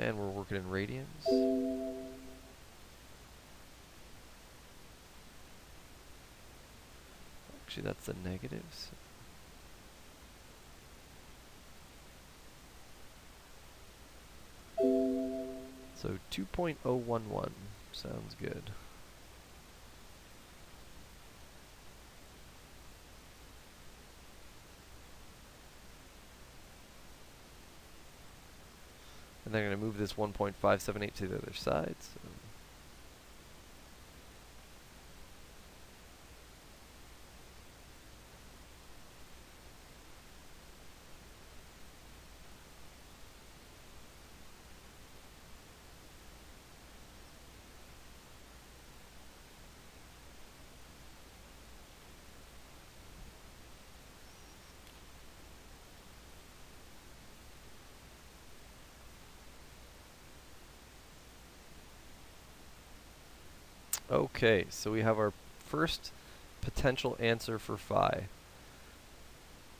And we're working in radians. Actually, that's the negatives. So 2.011 sounds good. And then I'm going to move this 1.578 to the other side. So Okay, so we have our first potential answer for phi.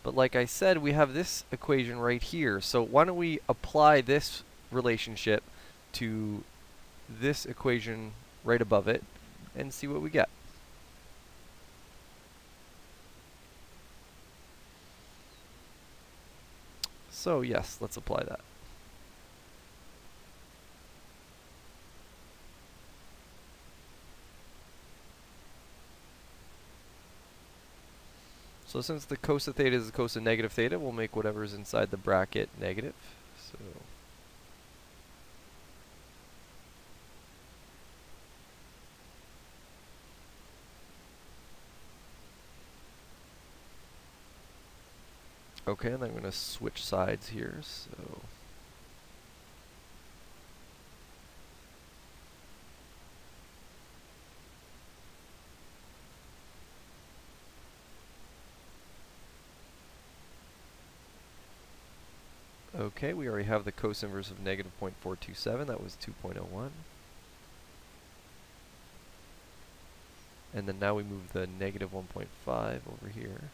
But like I said, we have this equation right here. So why don't we apply this relationship to this equation right above it and see what we get. So yes, let's apply that. So since the cos of theta is the cos of negative theta, we'll make whatever is inside the bracket negative. So Okay, and I'm going to switch sides here. So Okay, we already have the cos inverse of negative 0.427. That was 2.01. And then now we move the negative 1.5 over here.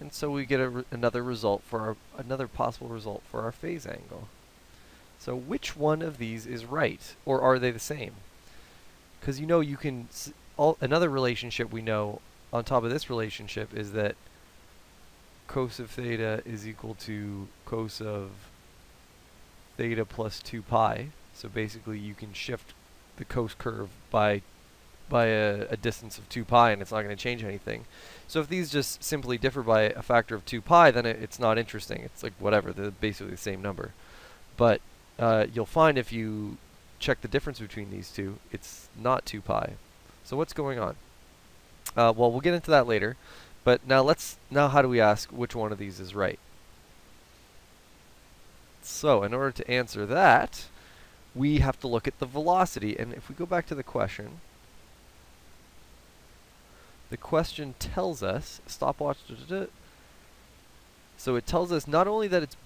And so we get re another result for our, another possible result for our phase angle. So which one of these is right, or are they the same? Because you know you can, another relationship we know on top of this relationship is that cos of theta is equal to cos of theta plus 2 pi. So basically you can shift the cos curve by by a, a, distance of 2 pi and it's not going to change anything. So if these just simply differ by a factor of 2 pi, then it, it's not interesting. It's like whatever, they're basically the same number. But uh, you'll find if you check the difference between these two, it's not 2 pi. So what's going on? Uh, well, we'll get into that later. But now let's, now how do we ask which one of these is right? So in order to answer that, we have to look at the velocity. And if we go back to the question, the question tells us, stopwatch, so it tells us not only that it's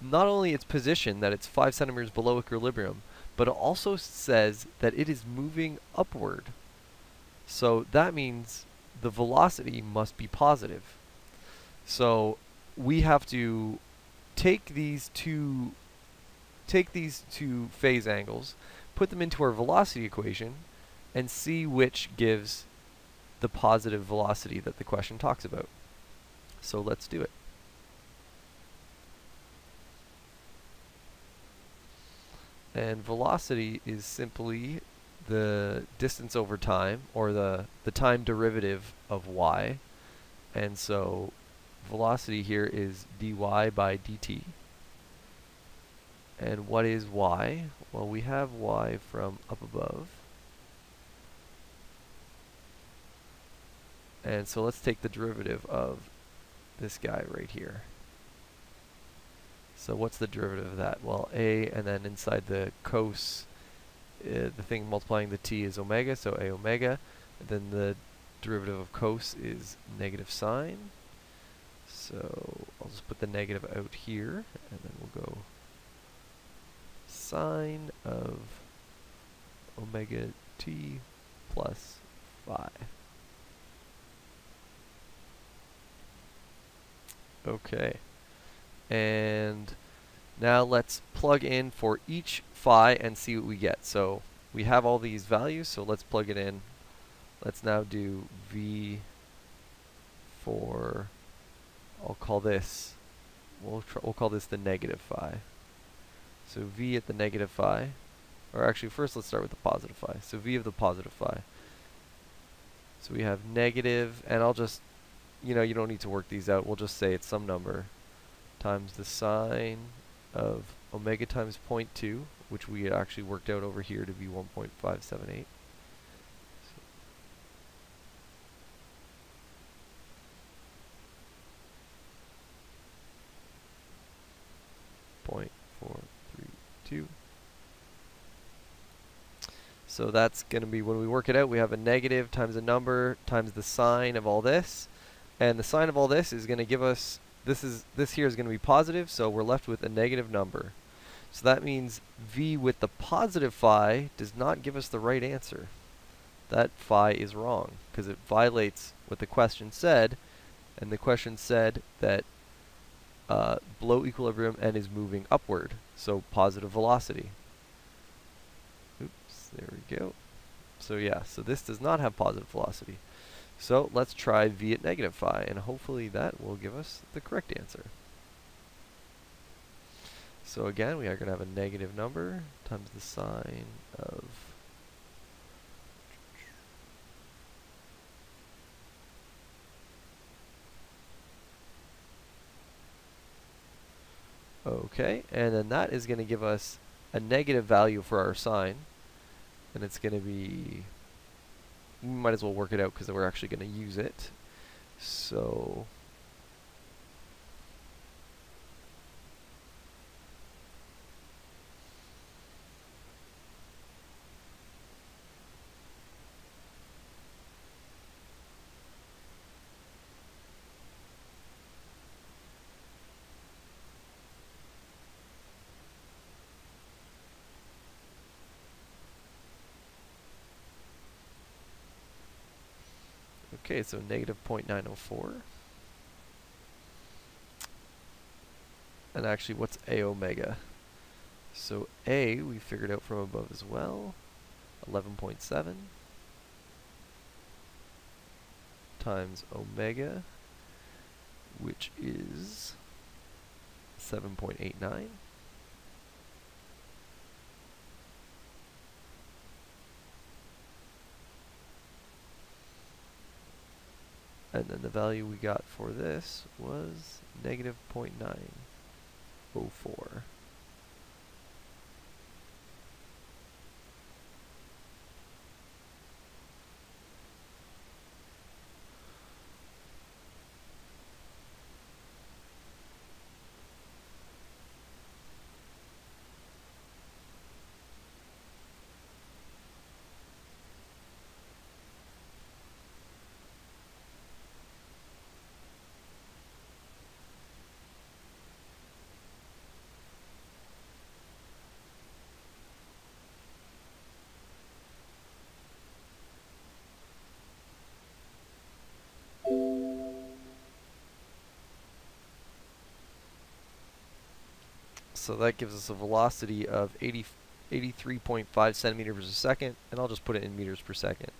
not only its position, that it's 5 centimeters below equilibrium, but it also says that it is moving upward. So that means the velocity must be positive. So we have to take these two take these two phase angles, put them into our velocity equation, and see which gives the positive velocity that the question talks about. So let's do it. And velocity is simply the distance over time, or the, the time derivative of y. And so velocity here is dy by dt. And what is y? Well, we have y from up above. And so let's take the derivative of this guy right here. So what's the derivative of that? Well, a, and then inside the cos, uh, the thing multiplying the t is omega, so a omega. And then the derivative of cos is negative sine. So I'll just put the negative out here, and then we'll go sine of omega t plus phi. Okay. And now let's plug in for each phi and see what we get. So we have all these values, so let's plug it in. Let's now do V for, I'll call this, we'll, we'll call this the negative phi. So V at the negative phi, or actually first let's start with the positive phi. So V of the positive phi. So we have negative, and I'll just, you know, you don't need to work these out. We'll just say it's some number times the sine of omega times 0.2, which we had actually worked out over here to be 1.578. Point four three two. So that's going to be, when we work it out, we have a negative times a number times the sine of all this. And the sine of all this is going to give us, this is this here is going to be positive, so we're left with a negative number. So that means v with the positive phi does not give us the right answer. That phi is wrong, because it violates what the question said, and the question said that uh, below equilibrium n is moving upward, so positive velocity. Oops, there we go. So yeah, so this does not have positive velocity. So let's try v at negative phi, and hopefully that will give us the correct answer. So again, we are going to have a negative number times the sine of Okay, and then that is going to give us a negative value for our sine and it's going to be, might as well work it out because we're actually going to use it. So Okay, so negative 0.904. And actually, what's A omega? So A, we figured out from above as well, 11.7 times omega, which is 7.89. And then the value we got for this was negative 0.904. So that gives us a velocity of 80, 83.5 centimeters per second, and I'll just put it in meters per second.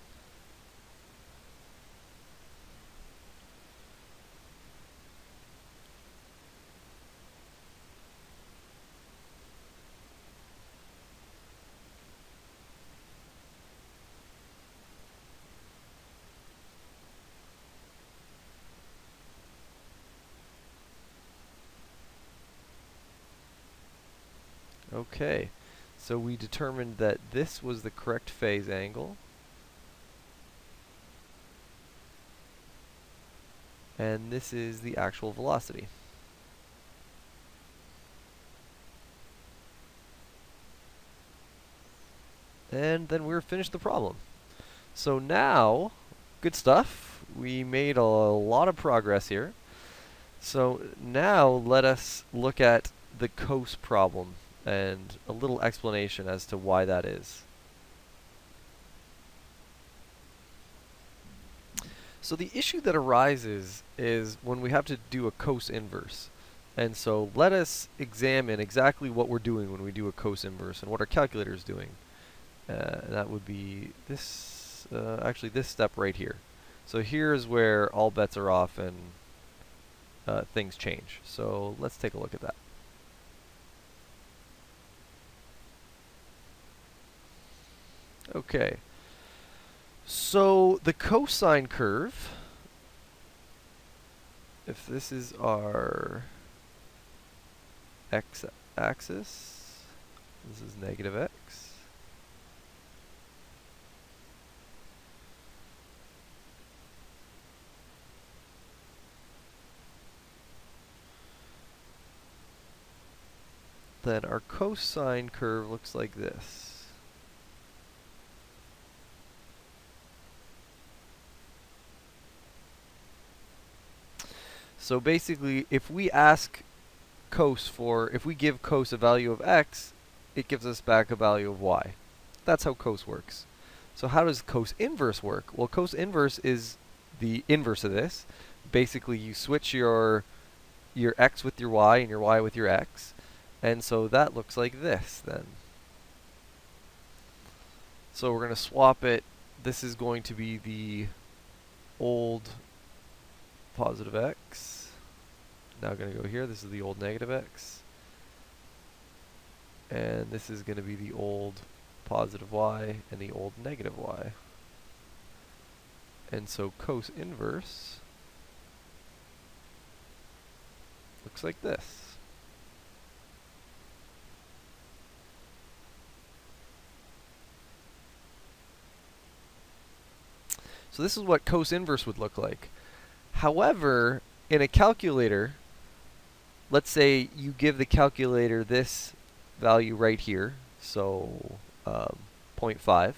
Okay, so we determined that this was the correct phase angle. And this is the actual velocity. And then we're finished the problem. So now, good stuff. We made a lot of progress here. So now let us look at the cos problem and a little explanation as to why that is. So the issue that arises is when we have to do a cos inverse. And so let us examine exactly what we're doing when we do a cos inverse and what our calculator is doing. Uh, that would be this, uh, actually this step right here. So here's where all bets are off and uh, things change. So let's take a look at that. Okay. So the cosine curve, if this is our x-axis, this is negative x. Then our cosine curve looks like this. So basically, if we ask cos for, if we give cos a value of x, it gives us back a value of y. That's how cos works. So how does cos inverse work? Well, cos inverse is the inverse of this. Basically, you switch your your x with your y and your y with your x. And so that looks like this then. So we're going to swap it. This is going to be the old positive x. Now going to go here. This is the old negative x. And this is going to be the old positive y and the old negative y. And so cos inverse looks like this. So this is what cos inverse would look like. However, in a calculator, let's say you give the calculator this value right here, so um, 0.5,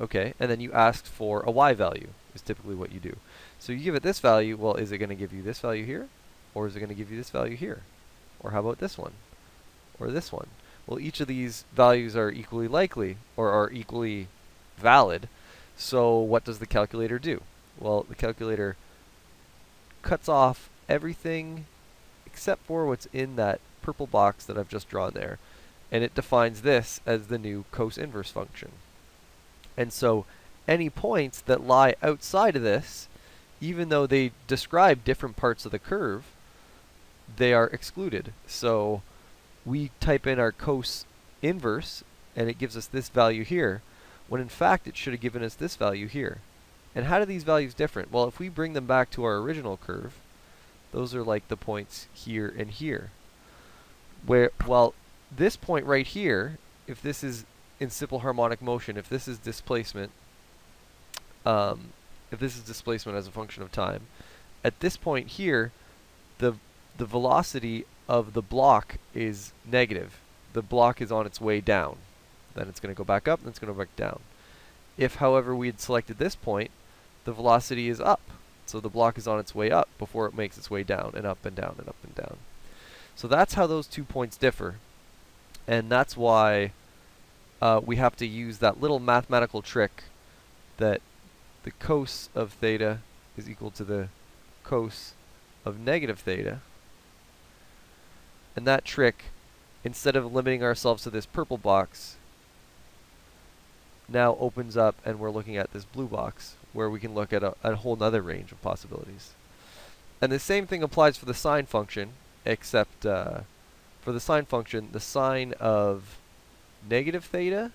okay, and then you ask for a y value, is typically what you do. So you give it this value, well, is it going to give you this value here? Or is it going to give you this value here? Or how about this one? Or this one? Well, each of these values are equally likely, or are equally valid, so what does the calculator do? Well, the calculator cuts off everything except for what's in that purple box that I've just drawn there. And it defines this as the new cos inverse function. And so any points that lie outside of this, even though they describe different parts of the curve, they are excluded. So we type in our cos inverse and it gives us this value here, when in fact it should have given us this value here. And how do these values different? Well, if we bring them back to our original curve, those are like the points here and here. Where, well, this point right here, if this is in simple harmonic motion, if this is displacement, um, if this is displacement as a function of time, at this point here, the the velocity of the block is negative. The block is on its way down. Then it's going to go back up, and it's going to go back down. If, however, we had selected this point, the velocity is up. So the block is on its way up before it makes its way down and up and down and up and down. So that's how those two points differ. And that's why uh, we have to use that little mathematical trick that the cos of theta is equal to the cos of negative theta. And that trick, instead of limiting ourselves to this purple box, now opens up and we're looking at this blue box where we can look at a, a whole other range of possibilities. And the same thing applies for the sine function, except uh, for the sine function, the sine of negative theta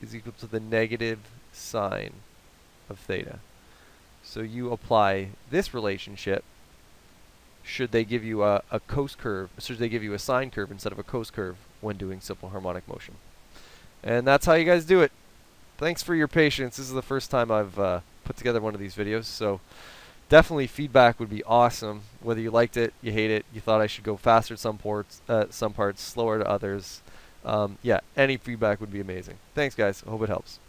is equal to the negative sine of theta. So you apply this relationship should they give you a, a cos curve, should they give you a sine curve instead of a cos curve when doing simple harmonic motion. And that's how you guys do it. Thanks for your patience. This is the first time I've uh, put together one of these videos. So definitely feedback would be awesome. Whether you liked it, you hate it, you thought I should go faster at some ports, uh, some parts, slower to others. Um, yeah, any feedback would be amazing. Thanks, guys. Hope it helps.